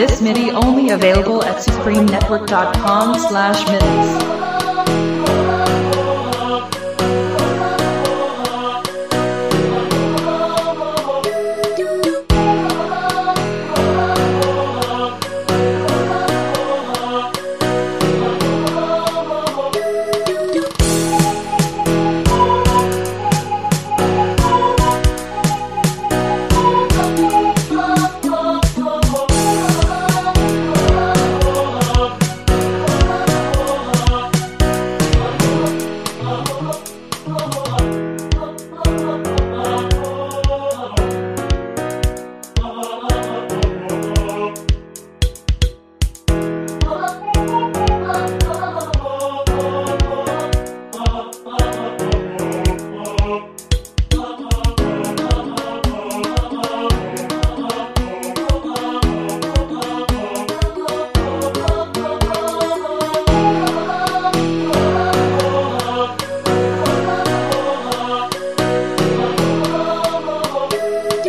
This MIDI only available at supremenetwork.com slash midis.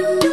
do